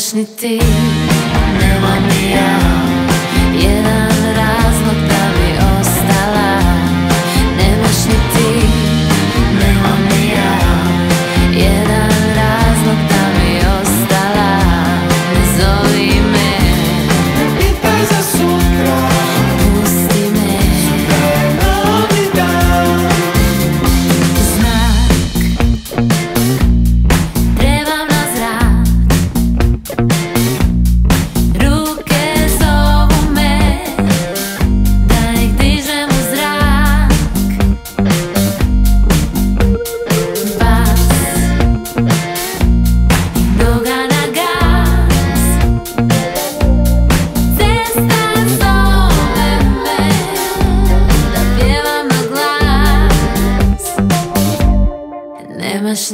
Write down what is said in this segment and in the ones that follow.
Nemaš ni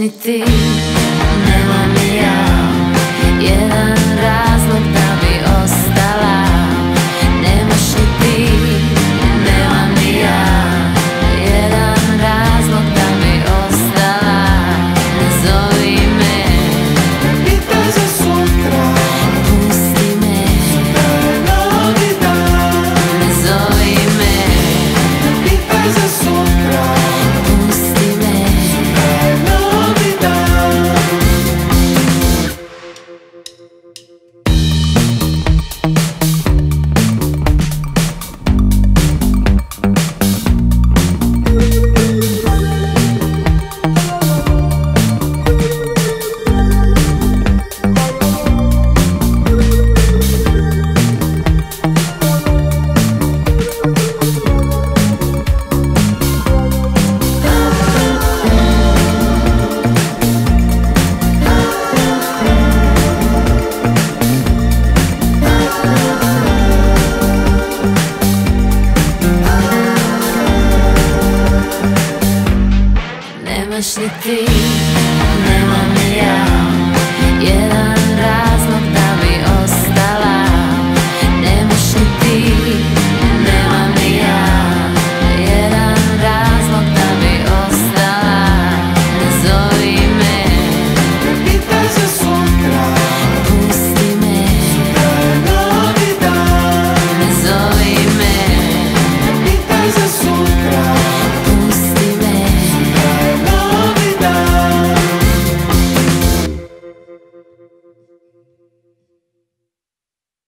eternité. imaš ni ti, nemam ni ja Jedan